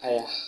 哎呀。